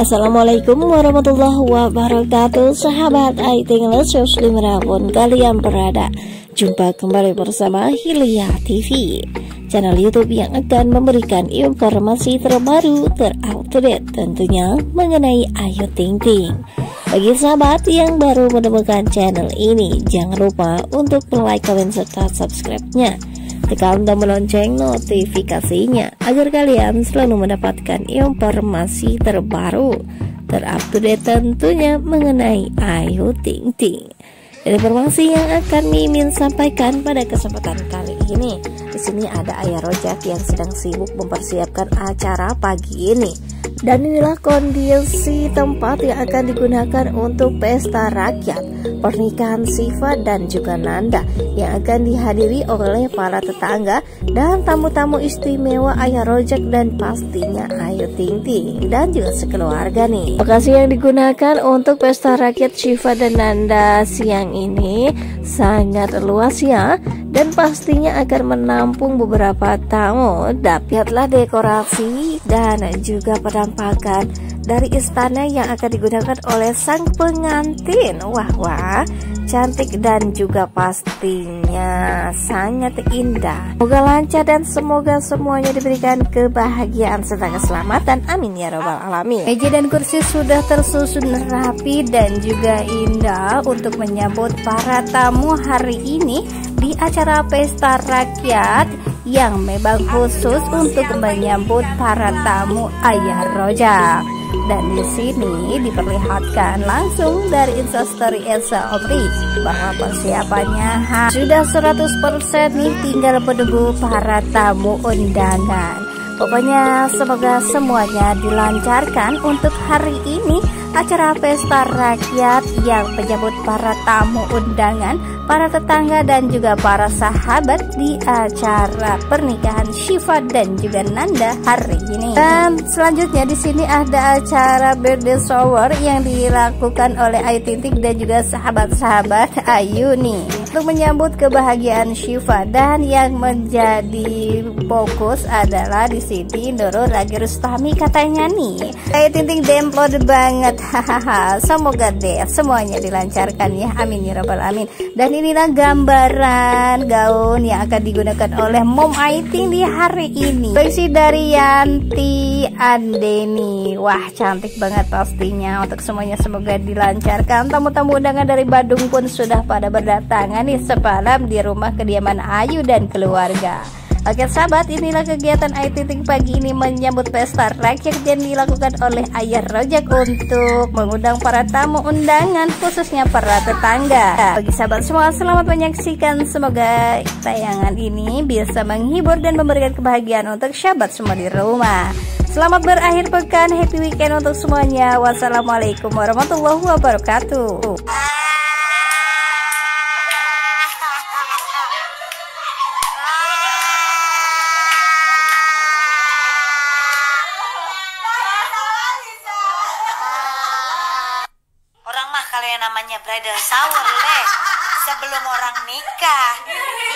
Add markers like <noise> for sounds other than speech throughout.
Assalamualaikum warahmatullahi wabarakatuh. Sahabat IT English di mana pun kalian berada. Jumpa kembali bersama Hilya TV Channel Youtube yang akan memberikan informasi terbaru terupdate tentunya mengenai Ayu Ting Ting. Bagi sahabat yang baru menemukan channel ini Jangan lupa untuk like, komen, serta subscribe-nya tekan tombol lonceng notifikasinya agar kalian selalu mendapatkan informasi terbaru terupdate tentunya mengenai Ayu Ting Ting. Dan informasi yang akan Mimin sampaikan pada kesempatan kali ini. Di sini ada Ayah Rojak yang sedang sibuk mempersiapkan acara pagi ini. Dan inilah kondisi tempat yang akan digunakan untuk pesta rakyat pernikahan Siva dan juga Nanda yang akan dihadiri oleh para tetangga dan tamu-tamu istimewa Ayah Rojak dan pastinya Ayu Ting Ting dan juga sekeluarga nih. Lokasi yang digunakan untuk pesta rakyat Siva dan Nanda siang ini sangat luas ya dan pastinya akan menampung beberapa tamu. Dapatlah dekorasi dan juga penampakan dari istana yang akan digunakan oleh sang pengantin. Wah, wah, cantik dan juga pastinya sangat indah. Semoga lancar dan semoga semuanya diberikan kebahagiaan serta keselamatan. Amin ya robbal alamin. Meja dan kursi sudah tersusun rapi dan juga indah untuk menyambut para tamu hari ini di acara pesta rakyat yang memang khusus untuk menyambut para tamu Ayah Roja. Dan di sini diperlihatkan langsung dari instastory Elsa Omri bahwa persiapannya sudah 100% nih tinggal menunggu para tamu undangan. Pokoknya semoga semuanya dilancarkan untuk hari ini acara pesta rakyat yang menyambut para tamu undangan para tetangga dan juga para sahabat di acara pernikahan Shiva dan juga Nanda hari ini. Dan selanjutnya di sini ada acara birthday shower yang dilakukan oleh Ayu Tintik dan juga sahabat-sahabat Ayu nih untuk menyambut kebahagiaan Shiva dan yang menjadi fokus adalah di sini Nurul lagi Rustami katanya nih. Ayu Tintik demplon banget. <laughs> Semoga deh semuanya dilancarkan ya. Amin ya rabbal amin. Dan inilah gambaran gaun yang akan digunakan oleh Mom Aiting di hari ini. Versi dari Yanti Andeni. Wah cantik banget pastinya. Untuk semuanya semoga dilancarkan. Tamu-tamu undangan dari Badung pun sudah pada berdatangan nih Sepalam di rumah kediaman Ayu dan keluarga Oke sahabat, inilah kegiatan Ayu Titik pagi ini menyambut pesta rakyat yang dilakukan oleh Ayah Rojak untuk mengundang para tamu undangan khususnya para tetangga. Bagi sahabat semua, selamat menyaksikan. Semoga tayangan ini bisa menghibur dan memberikan kebahagiaan untuk sahabat semua di rumah. Selamat berakhir pekan, happy weekend untuk semuanya. Wassalamualaikum warahmatullahi wabarakatuh. Namanya bridal shower leh sebelum orang nikah.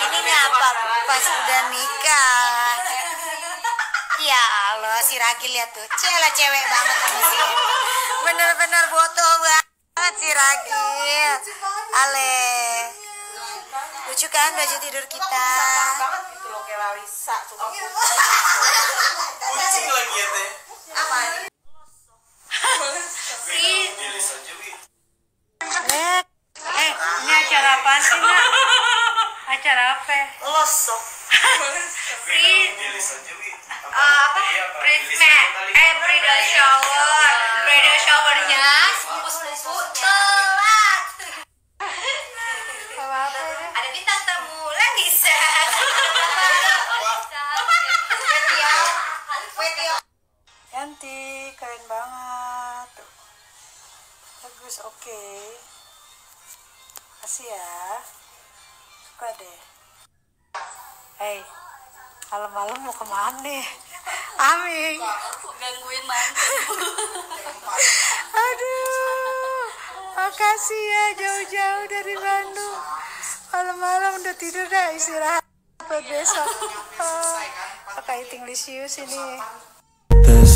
Ini ngapa pas udah nikah. Ya Allah si Ragi lihat tuh. Cela cewek banget sama si bener-bener botol banget si Ragi ale. Lucu kan baju tidur kita? Kucing lagi ya teh apa Eh, ini acara apa sih, Nak? Acara apa? losok Uh, apa? Bridesmaid. Eh, bridal shower. Bridal showernya sepupu-sepupu telat. Ada bintang tamu lagi, Seth. Cantik, keren banget. Tuh. Bagus, oke. Kasih ya. Suka deh. Hei, malam-malam mau ke mana nih? Aming. gangguin mantu <laughs> Aduh, makasih ya jauh-jauh dari Bandung. Malam-malam udah tidur dah istirahat buat besok. Oh, pakai Tinglisius ini.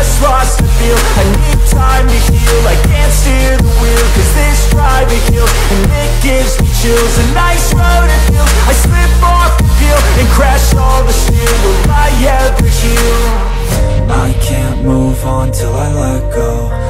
just lost, I feel I need time to heal, I can't steer the wheel Cause this drive it kills, and it gives me chills. A nice road it feels, I slip off the peel And crash all the steel, will I ever heal? I can't move on till I let go